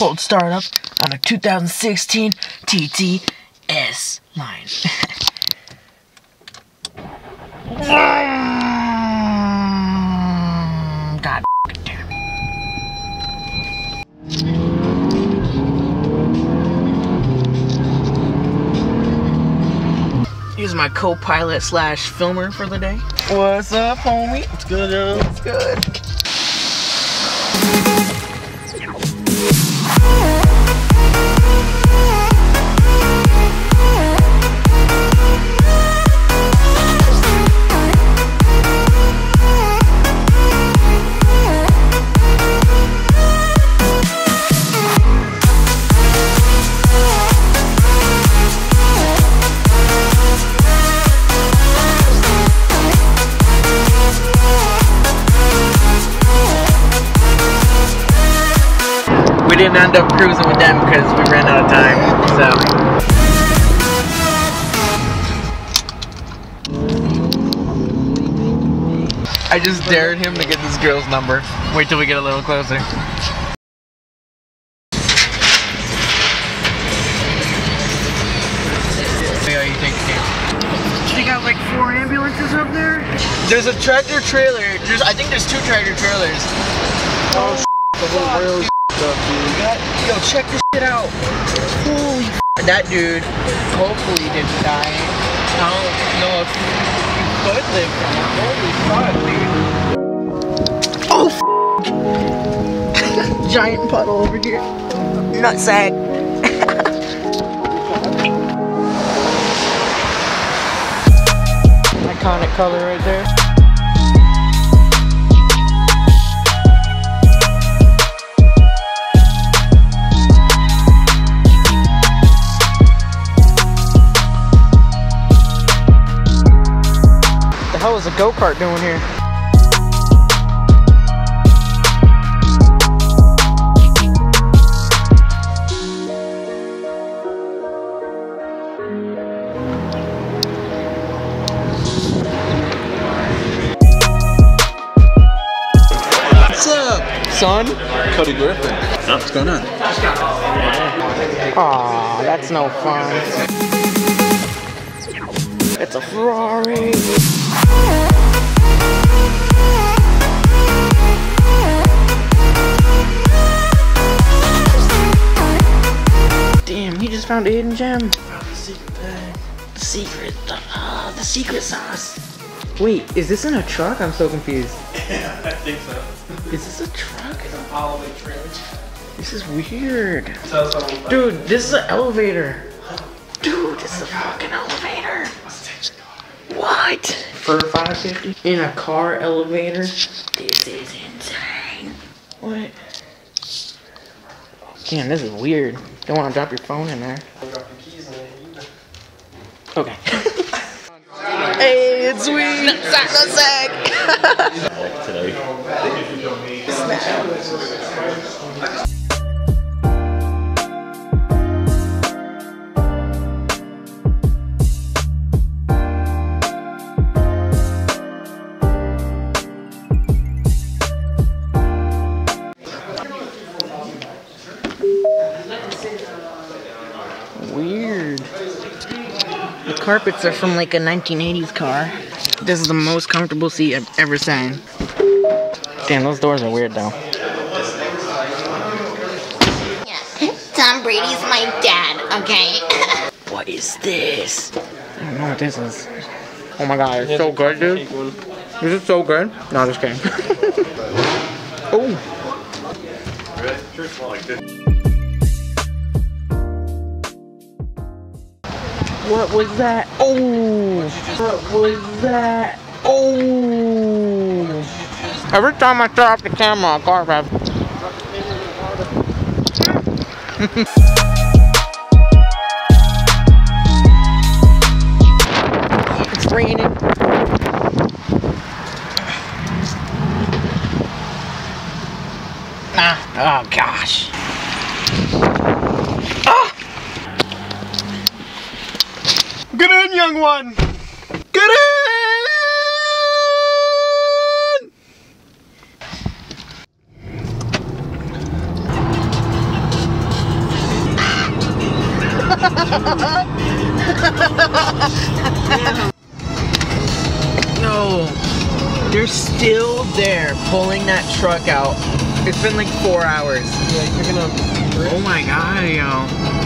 cold startup on a 2016 TTS line. God damn it. He's my co-pilot slash filmer for the day. What's up, homie? It's good, yo. It's good. Didn't end up cruising with them because we ran out of time. So. I just dared him to get this girl's number. Wait till we get a little closer. How you take. They got like four ambulances up there. There's a tractor trailer. There's I think there's two tractor trailers. Oh, the whole rail stuff, dude. That- yo, check this shit out. Holy that dude hopefully didn't die. I don't know if he could live. Holy fuck, dude. Oh, giant puddle over here. Nutsack. Iconic color right there. Hell is a go-kart doing here? What's up, son? Cody Griffin. What's going on? Aw, that's no fun. It's a Ferrari. Found a hidden gem. The secret bag. The secret, the, uh, the secret sauce. Wait, is this in a truck? I'm so confused. I think so. Is this a truck? Apollo trailer. This is weird. Tell us Dude, this is an elevator. Dude, this is a fucking elevator. What? For 550? In a car elevator? This is insane. What? Damn, this is weird. Don't want to drop your phone in there. Drop your keys in there. Okay. hey, it's sweet. Sack the sack. Today. Carpets are from like a 1980s car. This is the most comfortable seat I've ever sat in. Damn, those doors are weird though. Yeah. Tom Brady's my dad, okay? What is this? I don't know what this is. Oh my god, it's so good, dude. This is so good. No, just kidding. oh. What was that? Oh. What was that? Oh. Every time I turn off the camera, a car. It's raining. Ah, oh gosh. one. Get in! no, they're still there pulling that truck out. It's been like four hours. Yeah, oh my god, yo.